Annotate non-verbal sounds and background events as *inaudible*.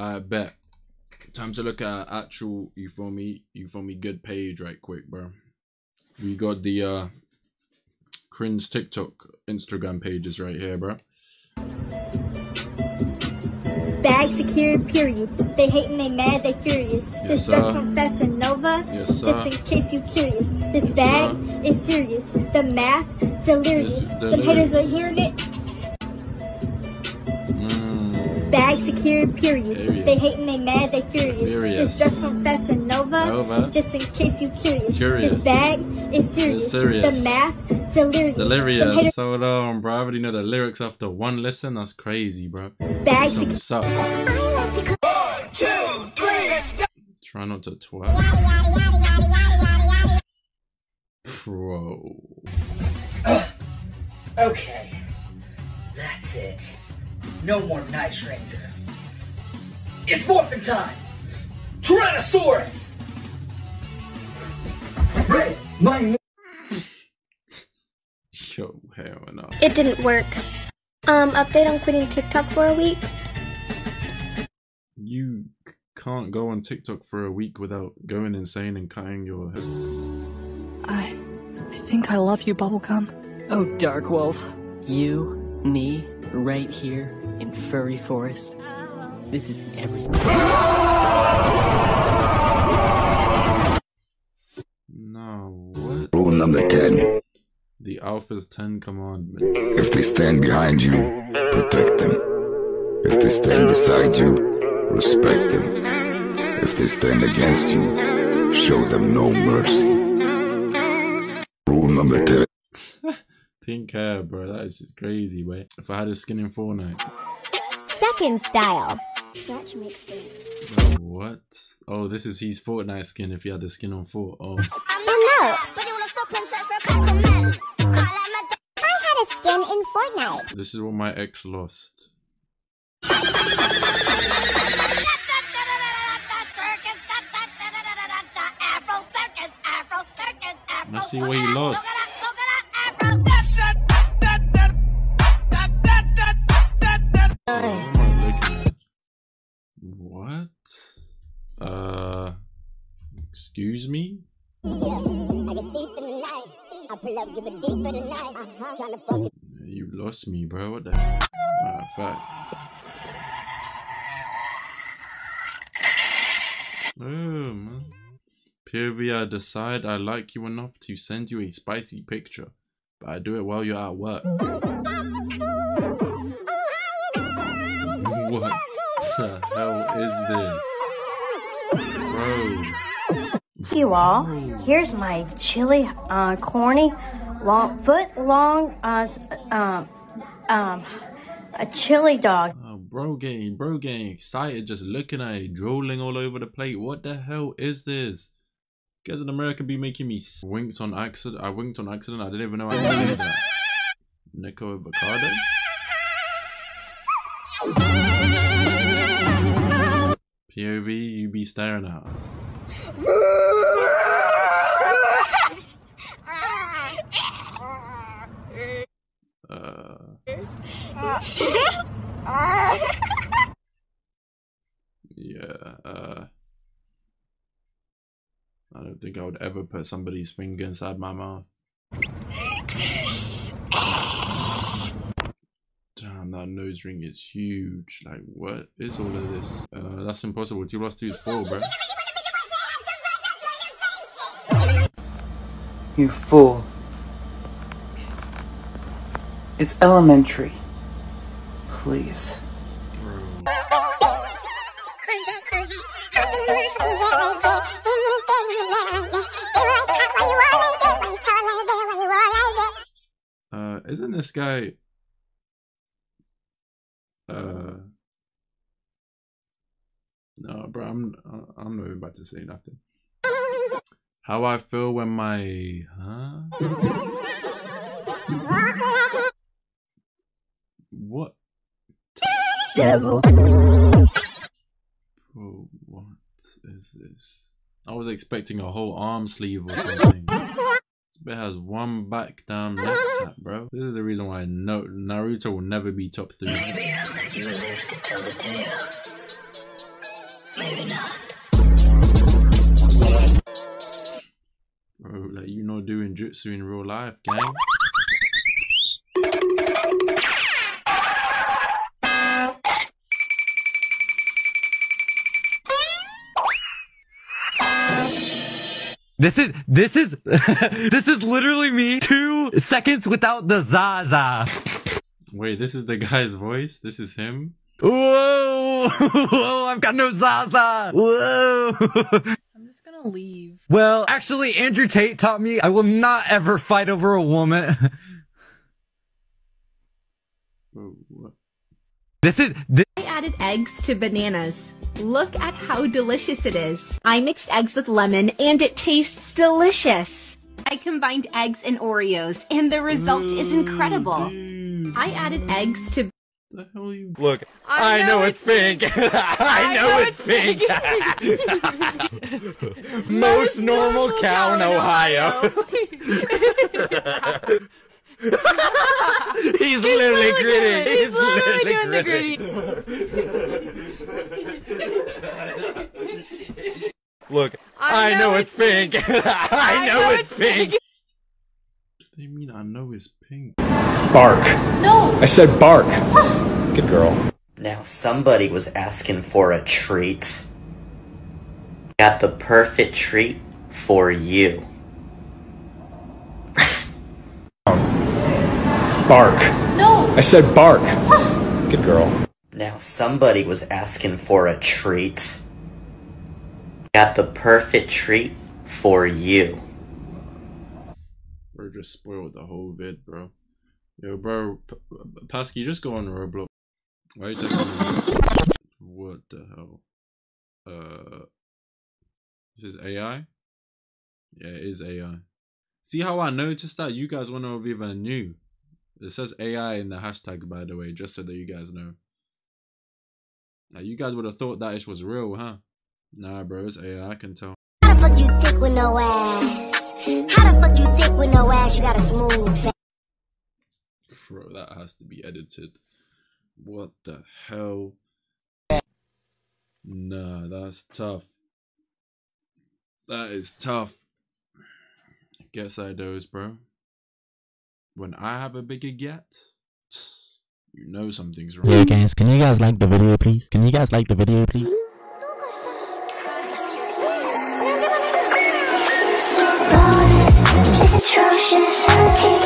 I bet. Time to look at actual, you feel me, you feel me, good page right quick, bro. We got the uh cringe TikTok Instagram pages right here, bro. Bag secured, period. They hating, they mad, they furious. Yes, this sir. just from Fashion Nova. Yes, sir. Just in case you curious. This Yes, bag sir. is serious. The math, delirious. It's The haters are hearing it. Bag secured, period. Period. They hating, they mad, they furious. Furious. This just from Fashion Nova. Nova. Just in case you curious. Curious. This bag is serious. It's serious. The math, delirious. The Delirious. haters- Hold on, bro. I already know the lyrics after one listen. That's crazy, bro. Bag This song sucks. Try not to twirl. Bro. Ah, okay, that's it. No more Night Ranger. It's morphin' time! Tyrannosaurus! Hey, my *laughs* Yo, hell no. It didn't work. Um, update on quitting TikTok for a week. You can't go on TikTok for a week without going insane and cutting your hair. I, I think I love you, Bubblegum. Oh, Dark Wolf. You, me, right here in Furry Forest. This is everything. No, what? Rule number 10. The Alpha's 10 commandments. If they stand behind you, protect them. If they stand beside you, respect them. If they stand against you, show them no mercy. Pink hair, bro. That is just crazy, Wait, If I had a skin in Fortnite. Second style. Scratch mixtape. Bro, what? Oh, this is his Fortnite skin if he had the skin on Fort. Oh. *laughs* Oh no. I had a skin in Fortnite. This is what my ex lost. Let's see what he lost. Uh, excuse me? You lost me, bro. What the? Uh, facts. Oh, man. POV, I decide I like you enough to send you a spicy picture, but I do it while you're at work. What the hell is this? You all. Here's my chili, uh, corny, long, foot long, uh, um, um, a chili dog. Oh, bro getting bro getting excited just looking at it, drooling all over the plate. What the hell is this? Guys in America be making me winked on accident. I winked on accident. I didn't even know I did that. Nico avocado. POV, you be staring at us. Uh, *laughs* yeah. Uh, I don't think I would ever put somebody's finger inside my mouth. Damn, that nose ring is huge. Like, what is all of this? Uh, that's impossible. Two plus two is four, bro. You fool. It's elementary. Please. Uh, isn't this guy? Uh, no, bro. I'm I'm not even about to say nothing. How I feel when my huh? What? Devil. Bro, what is this? I was expecting a whole arm sleeve or something. This bit has one back left tap, bro. This is the reason why no Naruto will never be top three. Bro, like you not doing jutsu in real life, gang. This is this is *laughs* this is literally me two seconds without the Zaza. Wait, this is the guy's voice? This is him? Whoa! *laughs* Whoa! I've got no Zaza. Whoa! *laughs* I'm just gonna leave. Well, actually, Andrew Tate taught me I will not ever fight over a woman. *laughs* Bro, what? This is this. I added eggs to bananas. Look at how delicious it is. I mixed eggs with lemon and it tastes delicious. I combined eggs and Oreos and the result is incredible. I added eggs to The hell you? Look, I I, know know, it's it's pink. *laughs* I know it's pink. *laughs* Most normal cow in Ohio. *laughs* He's literally grinning. He's He's literally literally doing the grinning. Look, I know it's pink. I know it's pink. They mean I know it's pink. Bark. No. I said bark. *laughs* Good girl. Now somebody was asking for a treat. Got the perfect treat for you. Bark. No. I said bark. *laughs* Good girl. Now somebody was asking for a treat. Got the perfect treat for you. Just spoiled the whole vid, bro. Yo, bro, P- Pasky, just go on Roblox. Why are you taking me? What the hell? Uh, this is AI. Yeah, it is AI. See how I noticed that? You guys went over even knew. It says AI in the hashtags, by the way, just so that you guys know. Now, you guys would have thought that ish was real, huh? Nah, bro, it's AI. I can tell. How the fuck you with no ass? How the fuck you thick with no ass? You got a smooth face. Bro, that has to be edited. What the hell? Nah, that's tough. That is tough. Guess I does, bro. When I have a bigger get, *sniffs* you know something's wrong. Hey guys, can you guys like the video please? Can you guys like the video please? It's atrocious.